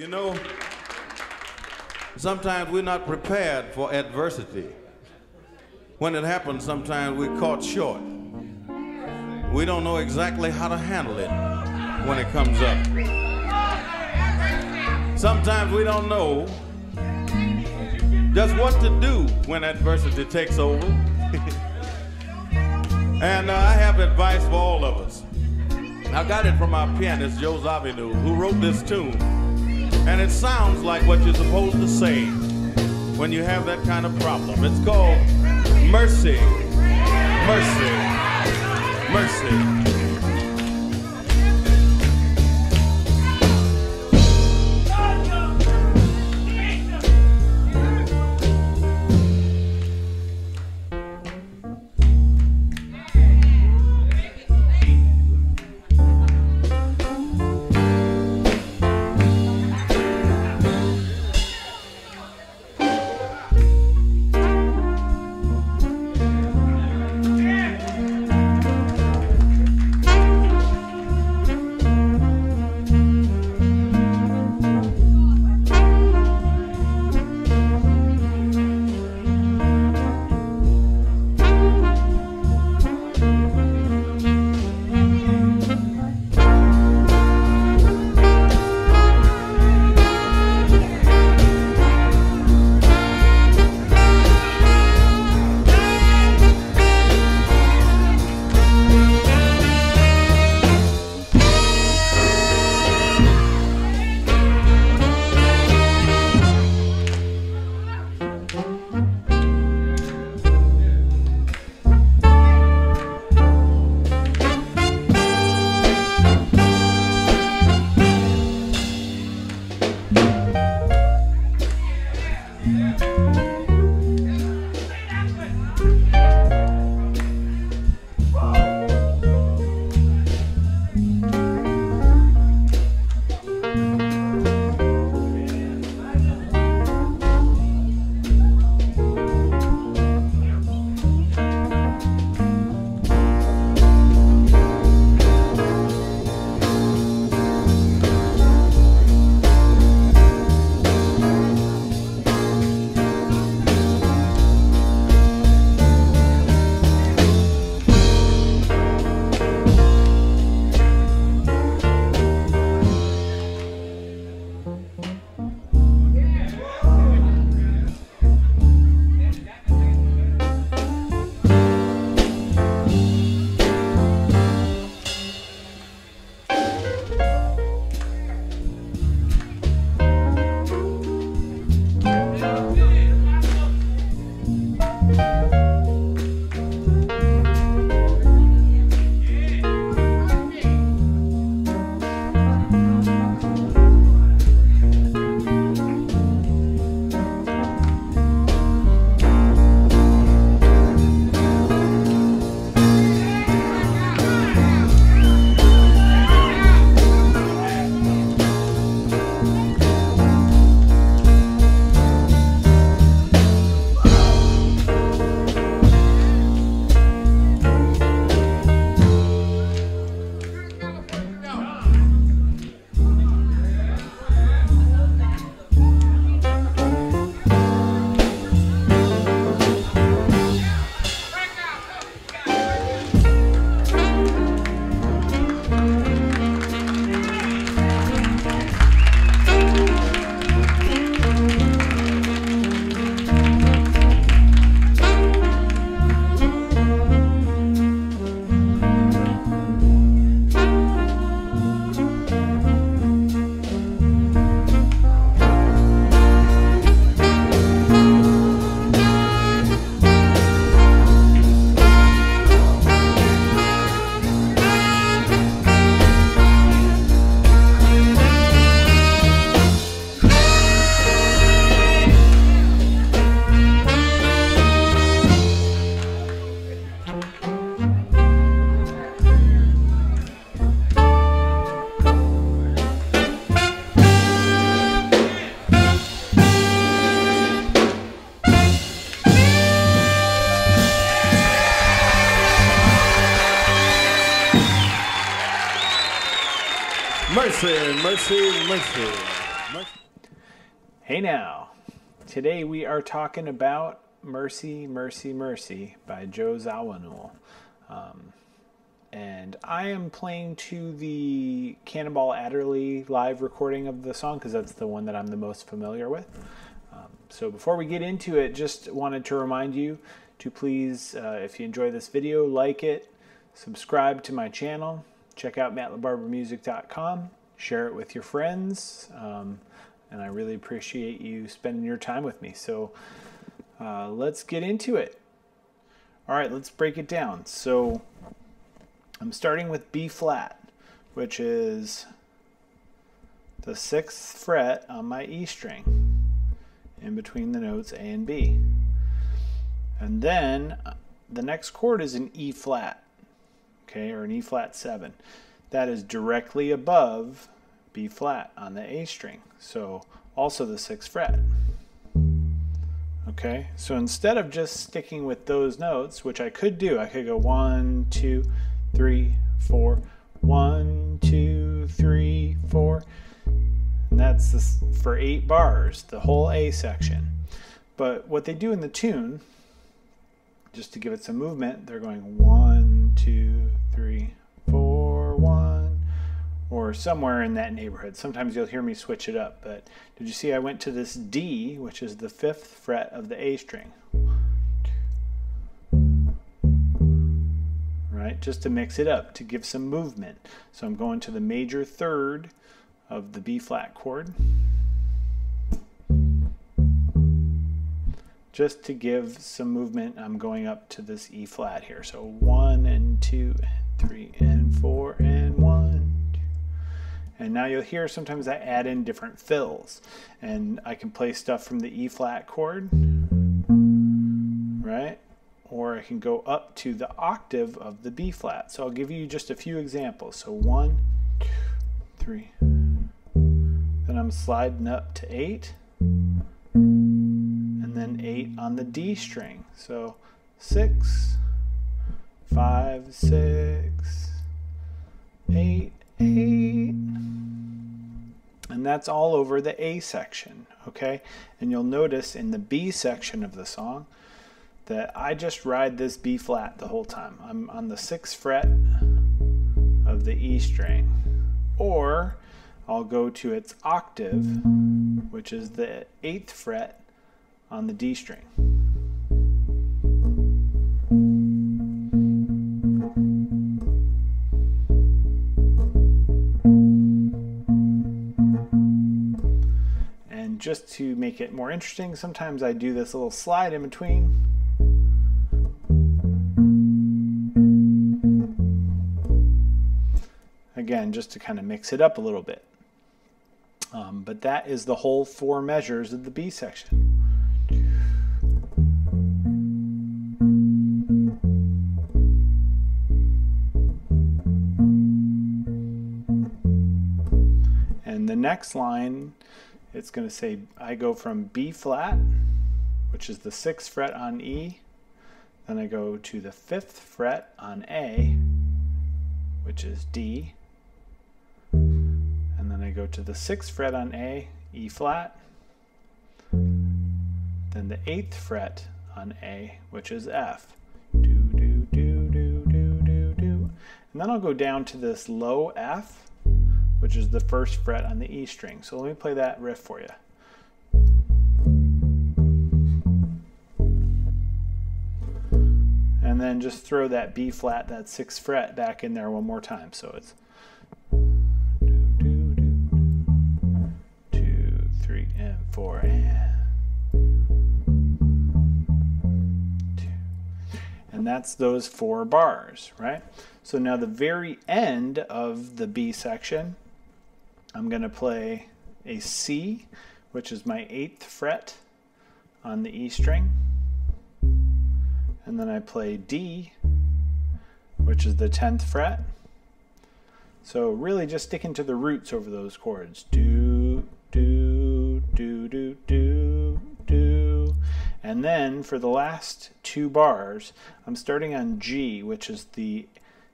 You know, sometimes we're not prepared for adversity. When it happens, sometimes we're caught short. We don't know exactly how to handle it when it comes up. Sometimes we don't know just what to do when adversity takes over. and uh, I have advice for all of us. I got it from our pianist, Joe Zawinul, who wrote this tune. And it sounds like what you're supposed to say when you have that kind of problem. It's called mercy, mercy, mercy. Mercy, mercy, mercy. Hey now. Today we are talking about Mercy, Mercy, Mercy by Joe Zawinul. Um, and I am playing to the Cannonball Adderley live recording of the song because that's the one that I'm the most familiar with. Um, so before we get into it, just wanted to remind you to please, uh, if you enjoy this video, like it, subscribe to my channel, check out mattlabarbermusic.com, share it with your friends, um, and I really appreciate you spending your time with me. So uh, let's get into it. All right, let's break it down. So I'm starting with B flat, which is the sixth fret on my E string in between the notes A and B. And then uh, the next chord is an E flat, okay, or an E flat 7. That is directly above B flat on the A string, so also the 6th fret. Okay, so instead of just sticking with those notes, which I could do, I could go one, two, three, four, one, two, three, four. And that's this for eight bars, the whole A section. But what they do in the tune, just to give it some movement, they're going one, two, three, or somewhere in that neighborhood. Sometimes you'll hear me switch it up, but did you see I went to this D, which is the fifth fret of the A string. Right, just to mix it up, to give some movement. So I'm going to the major third of the B flat chord. Just to give some movement, I'm going up to this E flat here. So one and two And now you'll hear sometimes I add in different fills. And I can play stuff from the E flat chord, right? Or I can go up to the octave of the B flat. So I'll give you just a few examples. So one, two, three. Then I'm sliding up to eight and then 8 on the D string. So 6, 5, 6, 8, 8. And that's all over the A section, okay? And you'll notice in the B section of the song that I just ride this B flat the whole time. I'm on the 6th fret of the E string. Or I'll go to its octave, which is the 8th fret on the D string. Just to make it more interesting, sometimes I do this little slide in between. Again, just to kind of mix it up a little bit. Um, but that is the whole four measures of the B section. And the next line, it's going to say I go from B flat, which is the sixth fret on E, then I go to the fifth fret on A, which is D, and then I go to the sixth fret on A, E flat, then the eighth fret on A, which is F. Do, do, do, do, do, do, do. And then I'll go down to this low F, which is the first fret on the E string. So let me play that riff for you. And then just throw that B flat, that sixth fret back in there one more time. So it's two, three, and four, and that's those four bars, right? So now the very end of the B section, I'm going to play a C, which is my eighth fret on the E string. And then I play D, which is the 10th fret. So really just sticking to the roots over those chords. Do, do, do, do, do, do. And then for the last two bars, I'm starting on G, which is the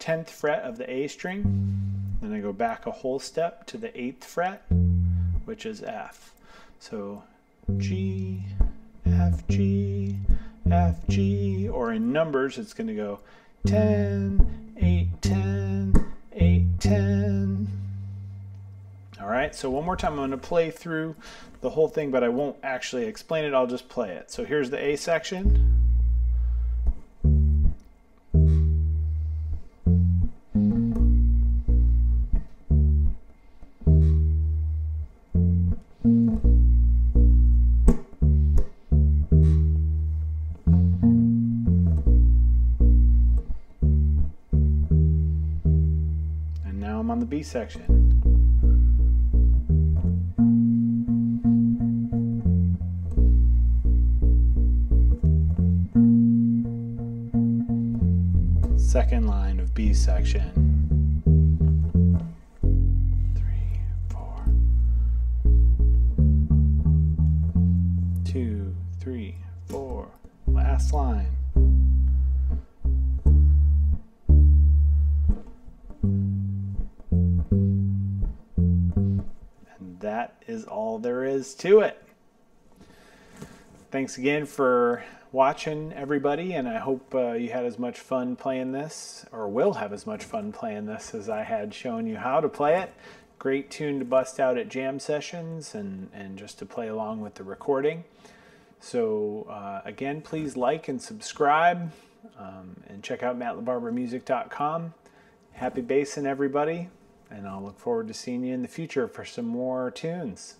10th fret of the A string. Then I go back a whole step to the 8th fret, which is F. So G, F, G, F, G, or in numbers, it's going to go 10, 8, 10, 8, 10. All right, so one more time, I'm going to play through the whole thing, but I won't actually explain it, I'll just play it. So here's the A section. I'm on the B section. Second line of B section. Three, four. Two, three, four. Last line. Is all there is to it. Thanks again for watching, everybody, and I hope uh, you had as much fun playing this, or will have as much fun playing this as I had showing you how to play it. Great tune to bust out at jam sessions and, and just to play along with the recording. So, uh, again, please like and subscribe um, and check out mattlabarbermusic.com. Happy bassin', everybody, and I'll look forward to seeing you in the future for some more tunes.